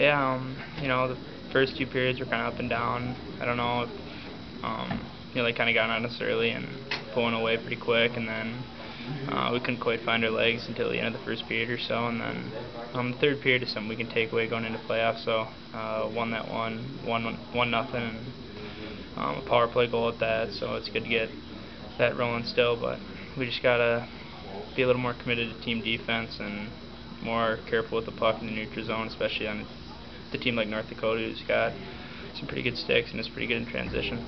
Yeah, um, you know, the first two periods were kind of up and down. I don't know if, um, you know, they kind of got on us early and pulling away pretty quick, and then uh, we couldn't quite find our legs until the end of the first period or so, and then um, the third period is something we can take away going into playoffs. So uh, won that one, one, one nothing, and um, a power play goal at that. So it's good to get that rolling still, but we just gotta be a little more committed to team defense and more careful with the puck in the neutral zone, especially on the team like North Dakota, who's got some pretty good sticks and is pretty good in transition.